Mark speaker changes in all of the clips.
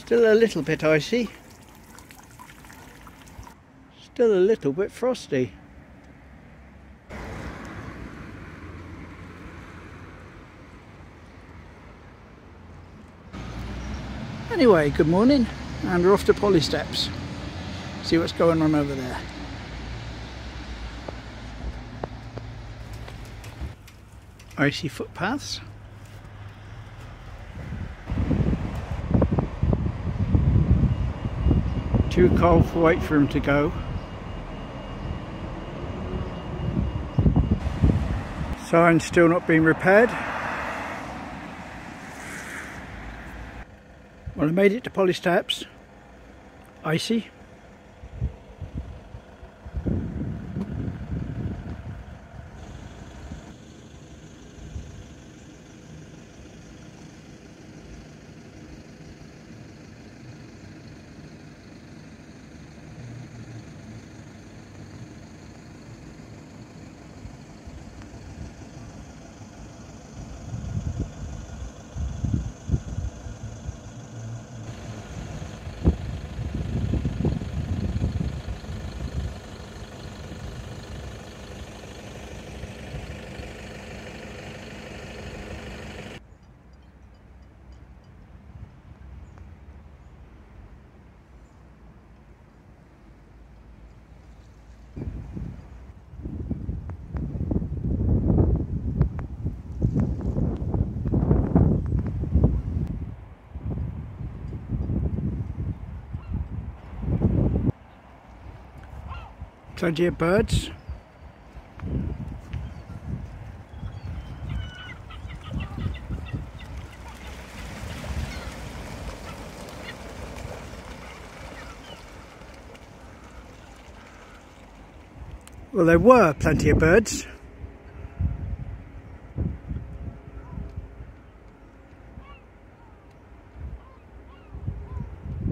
Speaker 1: Still a little bit icy. Still a little bit frosty. Anyway, good morning and we're off to Polly Steps. See what's going on over there. Icy footpaths. Too cold for wait for him to go. Sign's still not being repaired. Well, I made it to Polly Steps. Icy. Plenty of birds. Well, there were plenty of birds.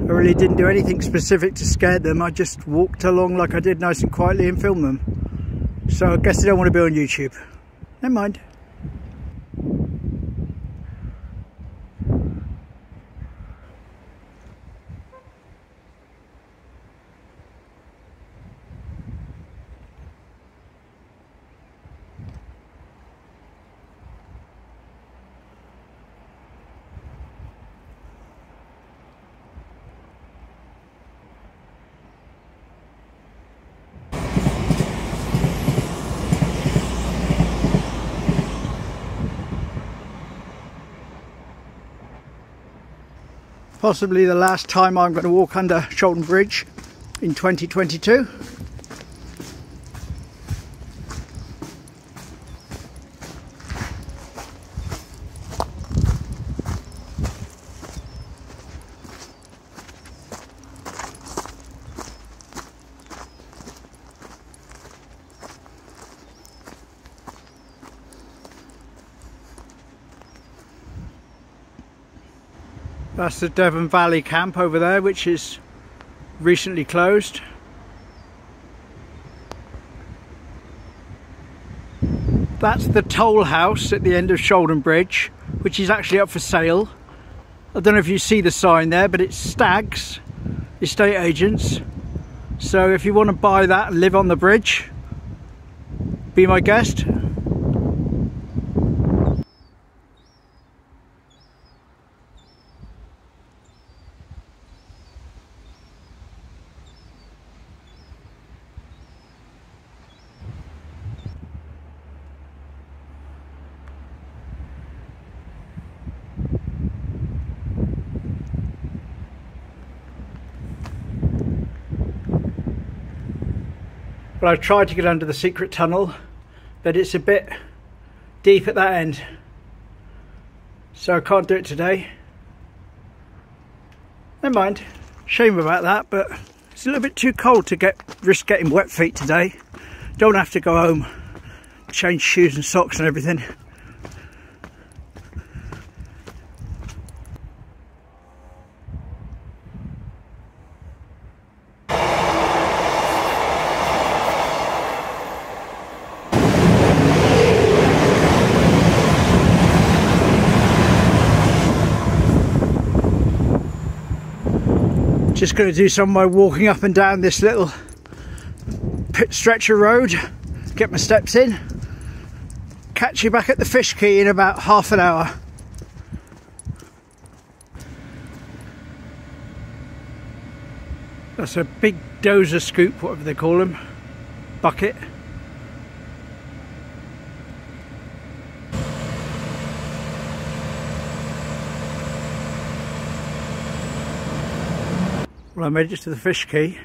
Speaker 1: I really didn't do anything specific to scare them. I just walked along like I did nice and quietly and filmed them. So I guess they don't want to be on YouTube. Never mind. Possibly the last time I'm going to walk under Shaldon Bridge in 2022. That's the Devon Valley camp over there, which is recently closed. That's the toll house at the end of Shaldon Bridge, which is actually up for sale. I don't know if you see the sign there, but it's Stags, estate agents. So if you want to buy that and live on the bridge, be my guest. But I've tried to get under the secret tunnel, but it's a bit deep at that end. So I can't do it today. Never mind. Shame about that, but it's a little bit too cold to get risk getting wet feet today. Don't have to go home, change shoes and socks and everything. Just going to do some of my walking up and down this little stretch of road, get my steps in. Catch you back at the fish quay in about half an hour. That's a big dozer scoop, whatever they call them, bucket. Well, I made it to the fish quay.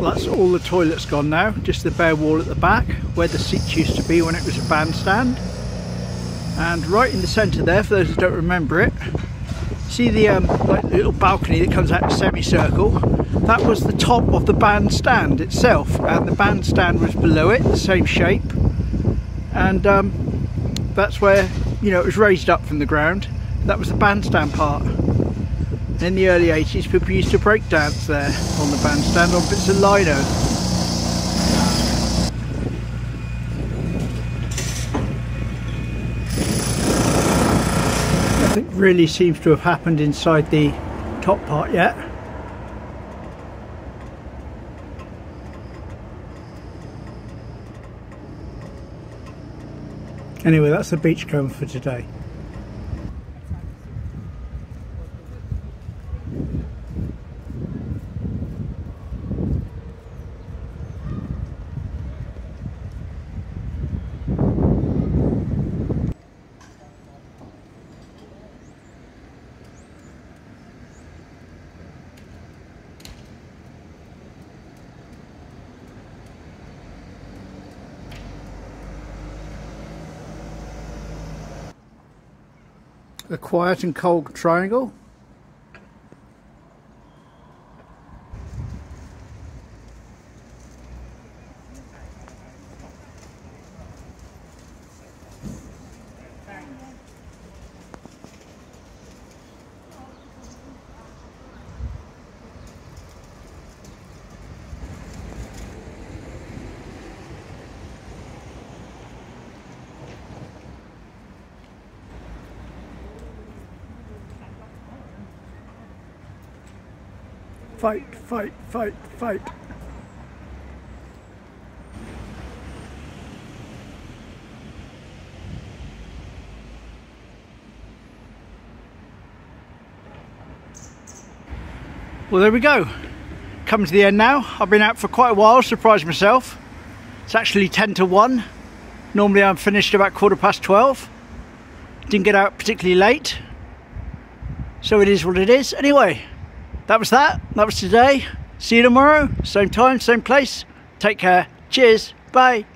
Speaker 1: Well, that's all the toilets gone now, just the bare wall at the back where the seats used to be when it was a bandstand. And right in the centre there, for those who don't remember it, see the um, like little balcony that comes out of semicircle? That was the top of the bandstand itself, and the bandstand was below it, the same shape. And um, that's where, you know, it was raised up from the ground. That was the bandstand part in the early 80s people used to break dance there on the bandstand on bits of lino. Nothing really seems to have happened inside the top part yet. Anyway, that's the beachcomber for today. The quiet and cold triangle. Fight, fight, fight, fight. Well, there we go. Come to the end now. I've been out for quite a while, surprised myself. It's actually 10 to 1. Normally I'm finished about quarter past 12. Didn't get out particularly late. So it is what it is. Anyway, that was that. That was today. See you tomorrow. Same time, same place. Take care. Cheers. Bye.